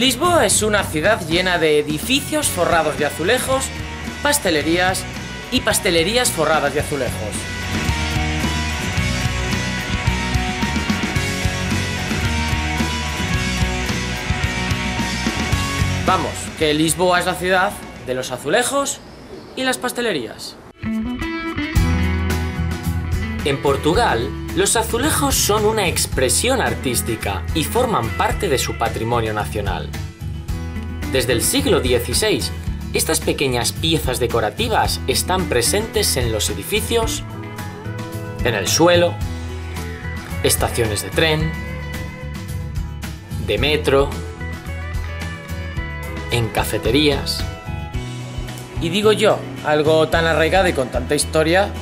Lisboa es una ciudad llena de edificios forrados de azulejos, pastelerías y pastelerías forradas de azulejos. Vamos, que Lisboa es la ciudad de los azulejos y las pastelerías. En Portugal, los azulejos son una expresión artística y forman parte de su patrimonio nacional. Desde el siglo XVI, estas pequeñas piezas decorativas están presentes en los edificios, en el suelo, estaciones de tren, de metro, en cafeterías. Y digo yo, algo tan arraigado y con tanta historia,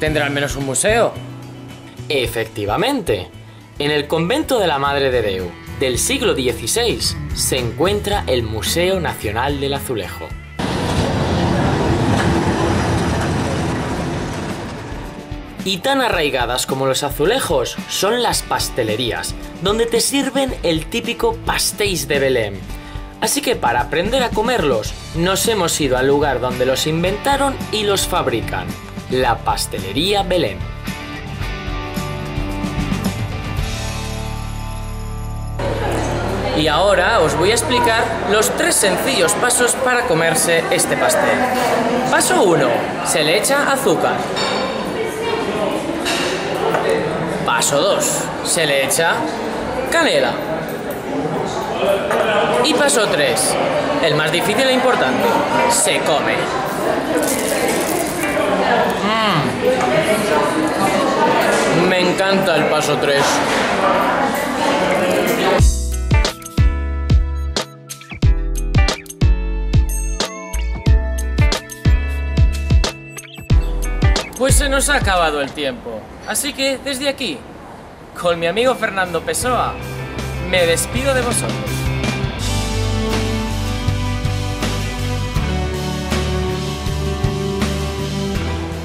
tendrá al menos un museo. Efectivamente, en el convento de la Madre de Deu del siglo XVI se encuentra el Museo Nacional del Azulejo. Y tan arraigadas como los azulejos son las pastelerías, donde te sirven el típico pastéis de Belém. Así que para aprender a comerlos, nos hemos ido al lugar donde los inventaron y los fabrican, la pastelería Belém. Y ahora os voy a explicar los tres sencillos pasos para comerse este pastel. Paso 1. Se le echa azúcar. Paso 2. Se le echa canela. Y paso 3. El más difícil e importante. Se come. Me encanta el paso 3. Pues se nos ha acabado el tiempo. Así que desde aquí, con mi amigo Fernando Pessoa, me despido de vosotros.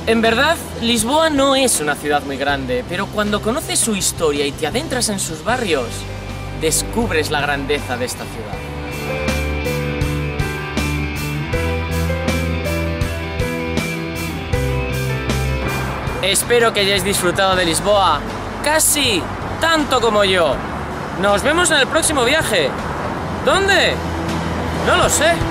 En verdad, Lisboa no es una ciudad muy grande, pero cuando conoces su historia y te adentras en sus barrios, descubres la grandeza de esta ciudad. Espero que hayáis disfrutado de Lisboa, casi tanto como yo. Nos vemos en el próximo viaje. ¿Dónde? No lo sé.